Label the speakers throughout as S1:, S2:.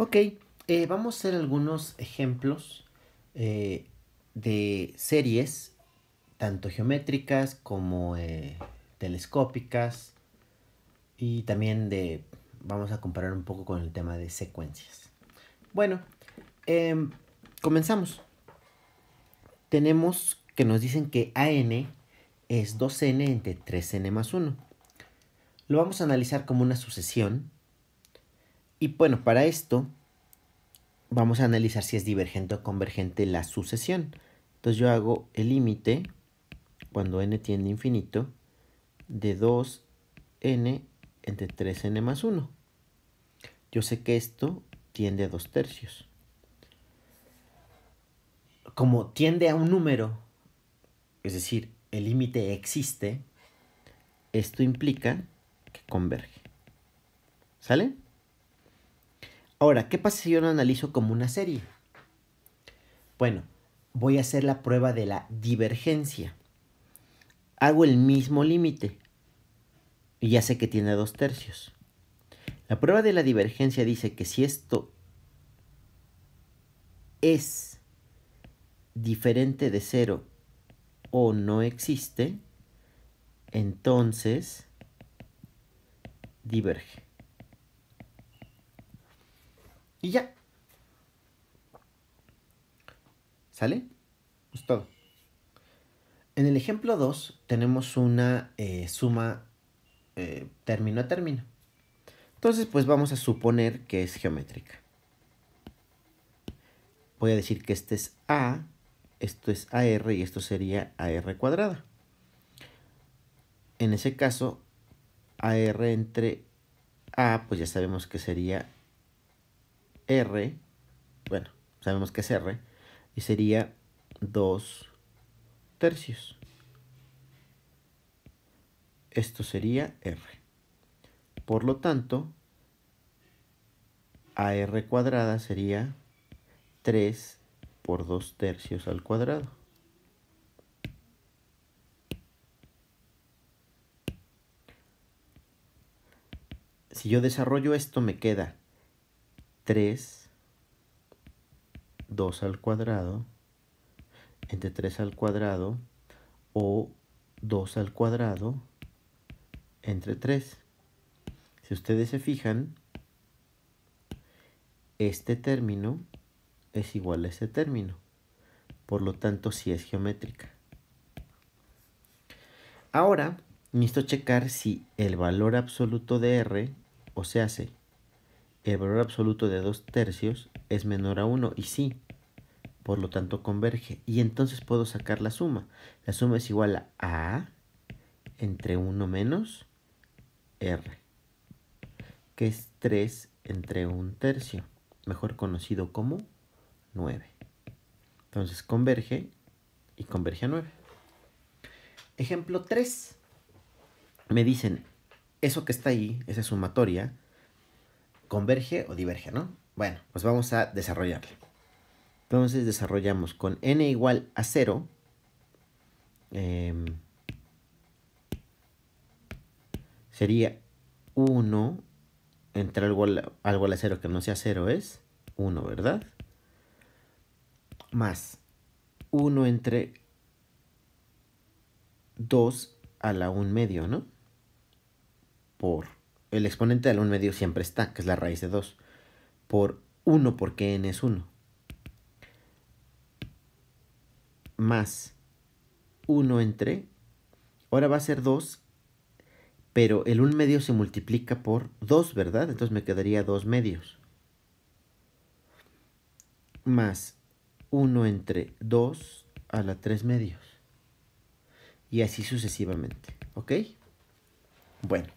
S1: Ok, eh, vamos a hacer algunos ejemplos eh, de series, tanto geométricas como eh, telescópicas, y también de, vamos a comparar un poco con el tema de secuencias. Bueno, em, comenzamos. Tenemos que nos dicen que AN es 2n entre 3n más 1. Lo vamos a analizar como una sucesión. Y bueno, para esto vamos a analizar si es divergente o convergente la sucesión. Entonces yo hago el límite cuando n tiende a infinito de 2n entre 3n más 1. Yo sé que esto tiende a 2 tercios. Como tiende a un número, es decir, el límite existe, esto implica que converge. ¿Sale? Ahora, ¿qué pasa si yo lo analizo como una serie? Bueno, voy a hacer la prueba de la divergencia. Hago el mismo límite y ya sé que tiene dos tercios. La prueba de la divergencia dice que si esto es diferente de cero o no existe, entonces diverge. Y ya. ¿Sale? Es todo. En el ejemplo 2 tenemos una eh, suma eh, término a término. Entonces, pues vamos a suponer que es geométrica. Voy a decir que este es A esto es AR y esto sería AR cuadrada. En ese caso, AR entre A, pues ya sabemos que sería R, bueno, sabemos que es R, y sería 2 tercios. Esto sería R. Por lo tanto, AR cuadrada sería 3 por 2 tercios al cuadrado. Si yo desarrollo esto me queda 3, 2 al cuadrado, entre 3 al cuadrado, o 2 al cuadrado, entre 3. Si ustedes se fijan, este término es igual a ese término. Por lo tanto, sí es geométrica. Ahora, necesito checar si el valor absoluto de R, o sea, hace el valor absoluto de 2 tercios es menor a 1, y sí, por lo tanto converge. Y entonces puedo sacar la suma. La suma es igual a A entre 1 menos R, que es 3 entre 1 tercio, mejor conocido como 9. Entonces converge y converge a 9. Ejemplo 3. Me dicen, eso que está ahí, esa sumatoria, converge o diverge, ¿no? Bueno, pues vamos a desarrollarla. Entonces desarrollamos con n igual a 0. Em, sería 1 entre algo, algo a la 0 que no sea 0 es 1, ¿verdad? más 1 entre 2 a la 1 medio, ¿no? Por el exponente de la 1 medio siempre está, que es la raíz de 2. Por 1 porque n es 1. Más 1 entre, ahora va a ser 2, pero el 1 medio se multiplica por 2, ¿verdad? Entonces me quedaría 2 medios. Más 1 entre 2 a la 3 medios. Y así sucesivamente. ¿Ok? Bueno,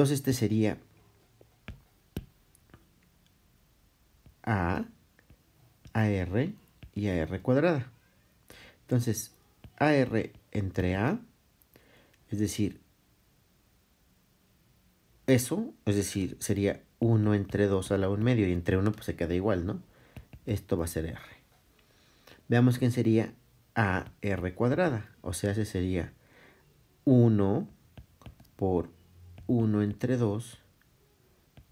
S1: entonces este sería A, AR y AR cuadrada. Entonces, AR entre A, es decir, eso, es decir, sería 1 entre 2 a la 1 medio y entre 1 pues se queda igual, ¿no? Esto va a ser R. Veamos quién sería AR cuadrada. O sea, ese sería 1 por 1 entre 2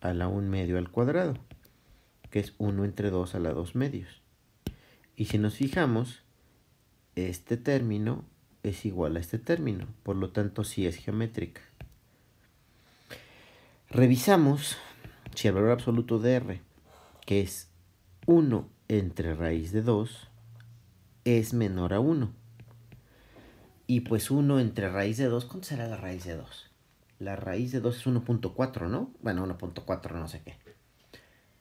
S1: a la 1 medio al cuadrado. que es 1 entre 2 a la 2 medios. Y si nos fijamos, este término es igual a este término, por lo tanto sí es geométrica. Revisamos si el valor absoluto de r, que es 1 entre raíz de 2, es menor a 1. Y pues 1 entre raíz de 2, ¿cuánto será la raíz de 2? La raíz de 2 es 1.4, ¿no? Bueno, 1.4 no sé qué.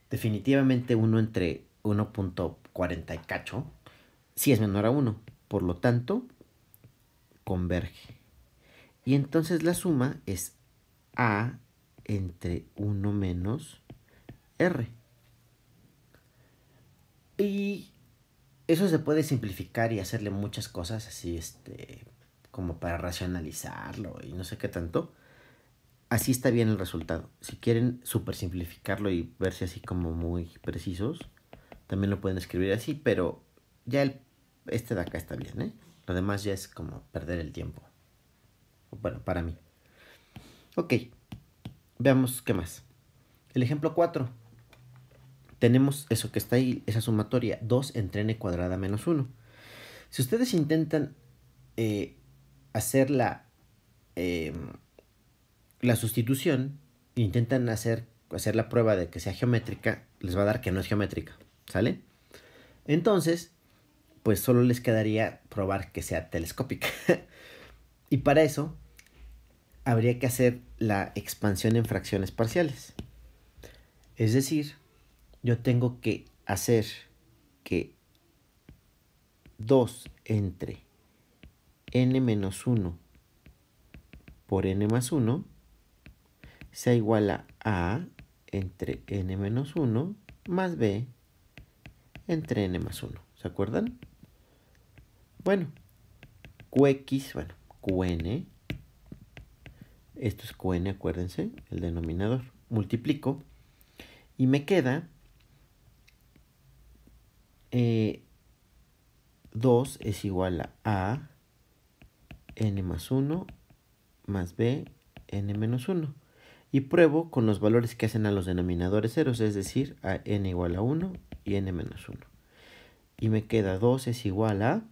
S1: Definitivamente 1 entre 1.40 y cacho sí es menor a 1. Por lo tanto, converge. Y entonces la suma es A entre 1 menos R. Y eso se puede simplificar y hacerle muchas cosas así, este, como para racionalizarlo y no sé qué tanto. Así está bien el resultado. Si quieren super simplificarlo y verse así como muy precisos, también lo pueden escribir así, pero ya el, este de acá está bien, ¿eh? Lo demás ya es como perder el tiempo. Bueno, para mí. Ok, veamos qué más. El ejemplo 4. Tenemos eso que está ahí, esa sumatoria, 2 entre n cuadrada menos 1. Si ustedes intentan eh, hacer la, eh, la sustitución, intentan hacer, hacer la prueba de que sea geométrica, les va a dar que no es geométrica, ¿sale? Entonces, pues solo les quedaría probar que sea telescópica. y para eso habría que hacer la expansión en fracciones parciales. Es decir, yo tengo que hacer que 2 entre n menos 1 por n más 1 sea igual a a entre n menos 1 más b entre n más 1. ¿Se acuerdan? Bueno, Qx, bueno, Qn, esto es Qn, acuérdense, el denominador, multiplico y me queda 2 eh, es igual a a n más 1 más b n menos 1. Y pruebo con los valores que hacen a los denominadores ceros, es decir, a n igual a 1 y n menos 1. Y me queda 2 es igual a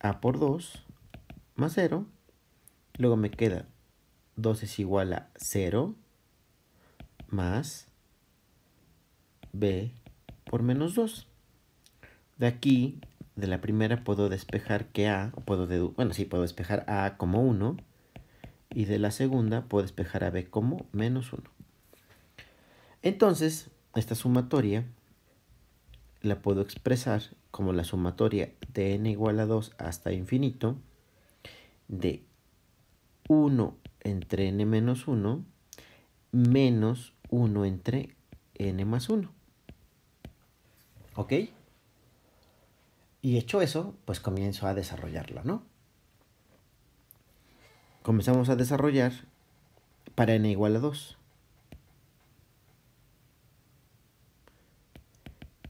S1: a por 2 más 0. Luego me queda 2 es igual a 0 más b por menos 2. De aquí, de la primera, puedo despejar que a, puedo bueno, sí, puedo despejar a, como 1. Y de la segunda, puedo despejar a b como menos 1. Entonces, esta sumatoria la puedo expresar como la sumatoria de n igual a 2 hasta infinito de 1 entre n menos 1 menos 1 entre n más 1. ¿Ok? Y hecho eso, pues comienzo a desarrollarla, ¿no? Comenzamos a desarrollar para n igual a 2.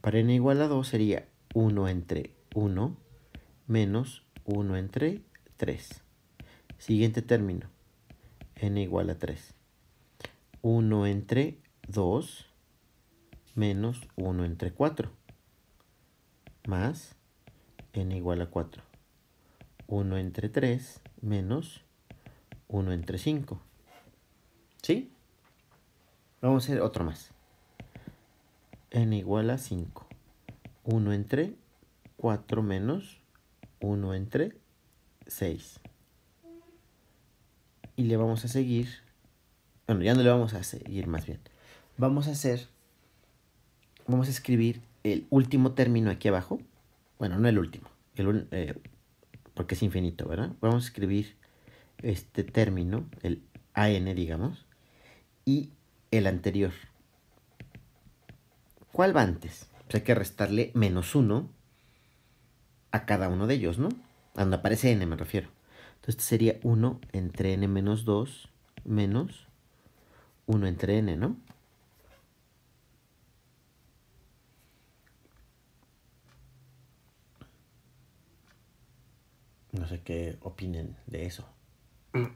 S1: Para n igual a 2 sería 1 entre 1 menos 1 entre 3. Siguiente término, n igual a 3. 1 entre 2 menos 1 entre 4 más n igual a 4. 1 entre 3 menos 1 entre 5. ¿Sí? Vamos a hacer otro más n igual a 5. 1 entre 4 menos 1 entre 6. Y le vamos a seguir, bueno, ya no le vamos a seguir más bien. Vamos a hacer, vamos a escribir el último término aquí abajo. Bueno, no el último, el, eh, porque es infinito, ¿verdad? Vamos a escribir este término, el AN, digamos, y el anterior, ¿Cuál va antes? Pues hay que restarle menos 1 a cada uno de ellos, ¿no? Cuando aparece n me refiero. Entonces este sería 1 entre n menos 2 menos 1 entre n, ¿no? No sé qué opinen de eso. De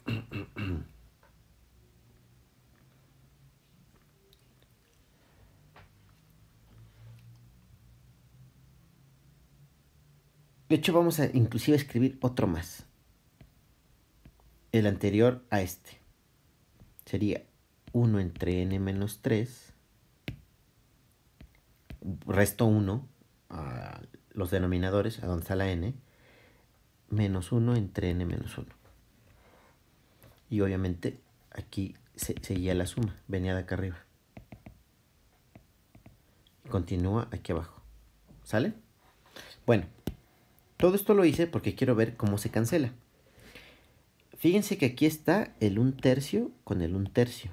S1: hecho, vamos a inclusive escribir otro más. El anterior a este. Sería 1 entre n menos 3. Resto 1 a los denominadores, a donde está la n. Menos 1 entre n menos 1. Y obviamente aquí se, seguía la suma, venía de acá arriba. Continúa aquí abajo. ¿Sale? Bueno, todo esto lo hice porque quiero ver cómo se cancela. Fíjense que aquí está el un tercio con el un tercio.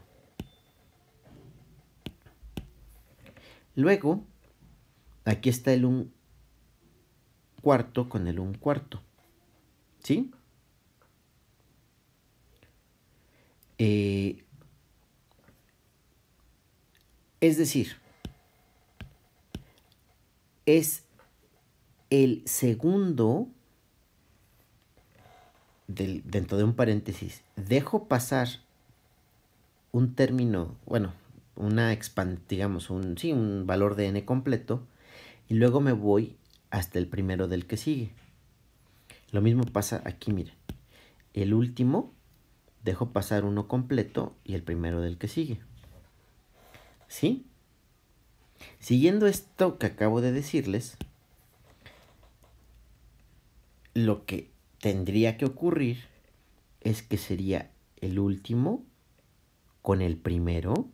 S1: Luego, aquí está el un cuarto con el un cuarto. ¿Sí? Eh, es decir, es el segundo, del, dentro de un paréntesis, dejo pasar un término, bueno, una expand, digamos, un, sí, un valor de n completo, y luego me voy hasta el primero del que sigue. Lo mismo pasa aquí, miren. El último dejo pasar uno completo y el primero del que sigue. ¿Sí? Siguiendo esto que acabo de decirles, lo que tendría que ocurrir es que sería el último con el primero.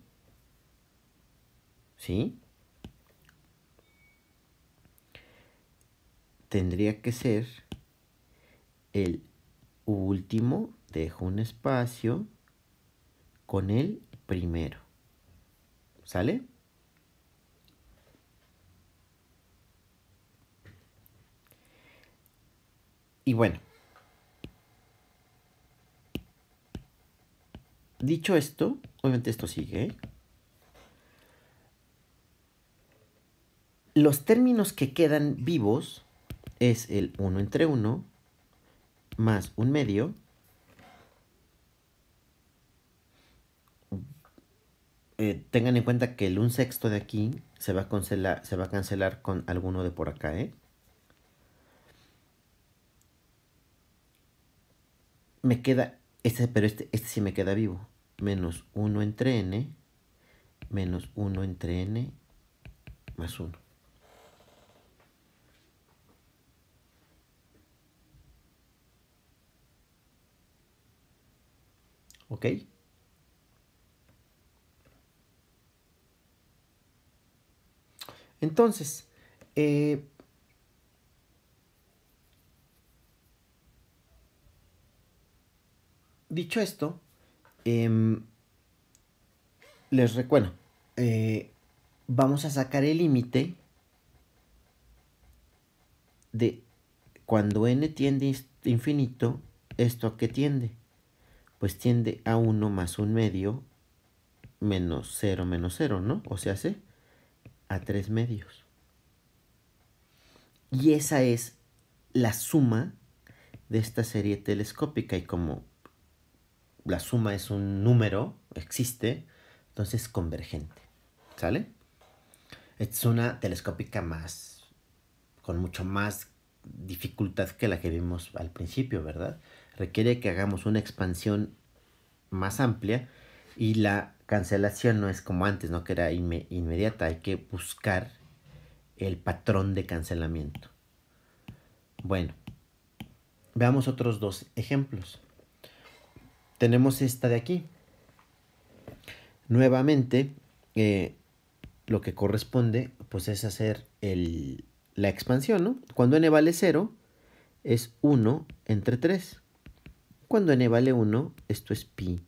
S1: ¿Sí? Tendría que ser el último, dejo un espacio, con el primero. ¿Sale? Y bueno, dicho esto, obviamente esto sigue. ¿eh? Los términos que quedan vivos es el 1 entre 1 más un medio eh, tengan en cuenta que el un sexto de aquí se va a cancelar, se va a cancelar con alguno de por acá, ¿eh? me queda, este, pero este, este sí me queda vivo. Menos 1 entre n, menos 1 entre n, más 1. ¿Ok? Entonces, eh, dicho esto, em, les recuerdo, eh, vamos a sacar el límite de cuando n tiende a infinito, ¿esto a qué tiende? Pues tiende a 1 más un medio menos 0 menos 0, ¿no? O sea, hace a 3 medios. Y esa es la suma de esta serie telescópica y como la suma es un número, existe, entonces es convergente. ¿Sale? Es una telescópica más, con mucho más dificultad que la que vimos al principio, ¿verdad? Requiere que hagamos una expansión más amplia y la cancelación no es como antes, ¿no? Que era inmediata, hay que buscar el patrón de cancelamiento. Bueno, veamos otros dos ejemplos tenemos esta de aquí. Nuevamente, eh, lo que corresponde pues es hacer el, la expansión, ¿no? Cuando n vale 0 es 1 entre 3. Cuando n vale 1, esto es pi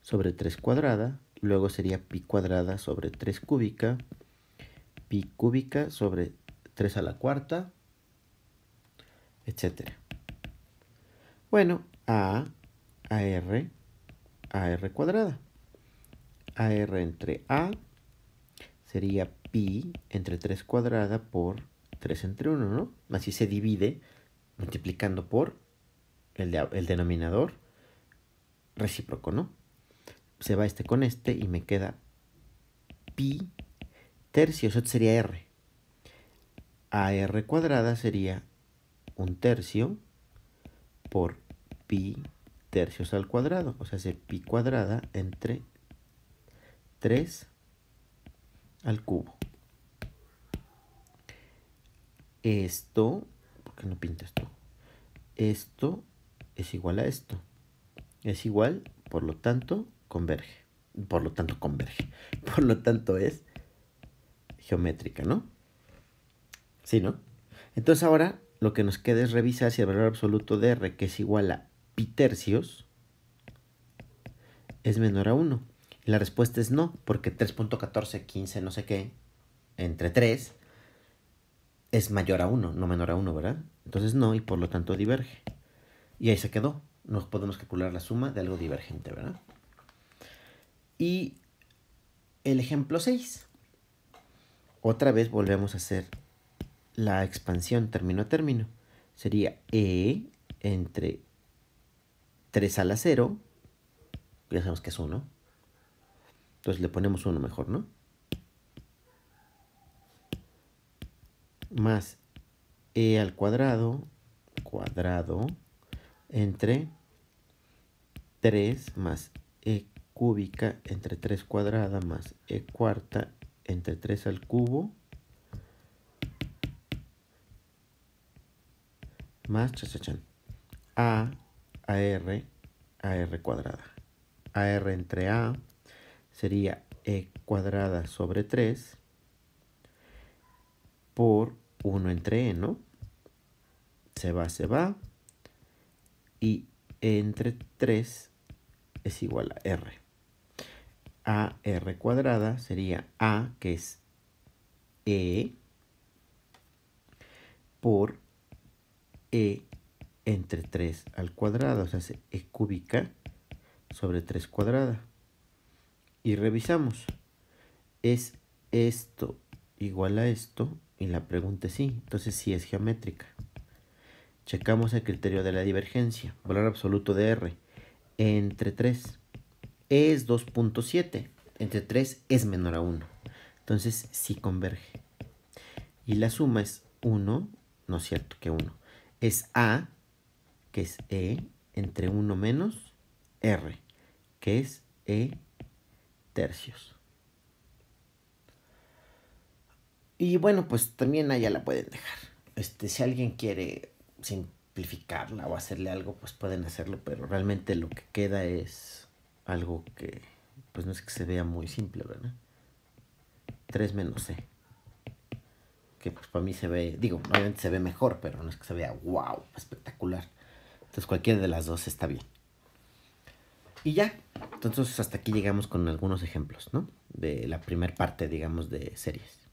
S1: sobre 3 cuadrada, luego sería pi cuadrada sobre 3 cúbica, pi cúbica sobre 3 a la cuarta, etc. Bueno, a AR, AR cuadrada. AR entre A sería pi entre 3 cuadrada por 3 entre 1, ¿no? Así se divide multiplicando por el, el denominador recíproco, ¿no? Se va este con este y me queda pi tercios, eso sería R. AR cuadrada sería un tercio por pi tercios al cuadrado. O sea, es pi cuadrada entre 3 al cubo. Esto, ¿por qué no pinta esto? Esto es igual a esto. Es igual, por lo tanto, converge. Por lo tanto, converge. Por lo tanto, es geométrica, ¿no? Sí, ¿no? Entonces ahora lo que nos queda es revisar si el valor absoluto de R, que es igual a pi tercios, es menor a 1. Y la respuesta es no, porque 3.14, 15, no sé qué, entre 3, es mayor a 1, no menor a 1, ¿verdad? Entonces no, y por lo tanto diverge. Y ahí se quedó. No podemos calcular la suma de algo divergente, ¿verdad? Y el ejemplo 6. Otra vez volvemos a hacer la expansión término a término. Sería E entre 3 a la 0. Ya sabemos que es 1. Entonces le ponemos 1 mejor, ¿no? Más E al cuadrado, cuadrado, entre 3 más E cúbica entre 3 cuadrada más E cuarta entre 3 al cubo más chachachan. A, AR, AR cuadrada. AR entre A sería E cuadrada sobre 3 por 1 entre E, ¿no? Se va, se va. Y E entre 3 es igual a R. AR cuadrada sería A, que es E, por e entre 3 al cuadrado, o sea, e cúbica sobre 3 cuadrada. Y revisamos. ¿Es esto igual a esto? Y la pregunta es sí. Entonces sí es geométrica. Checamos el criterio de la divergencia. Valor absoluto de R. Entre 3. Es 2.7. Entre 3 es menor a 1. Entonces sí converge. Y la suma es 1. No es cierto que 1 es A, que es E, entre 1 menos R, que es E tercios. Y bueno, pues también allá la pueden dejar. Este, si alguien quiere simplificarla o hacerle algo, pues pueden hacerlo, pero realmente lo que queda es algo que, pues no es que se vea muy simple, ¿verdad? 3 menos C que pues para mí se ve, digo, obviamente se ve mejor, pero no es que se vea wow, espectacular. Entonces cualquiera de las dos está bien. Y ya, entonces hasta aquí llegamos con algunos ejemplos, ¿no? De la primera parte, digamos, de series.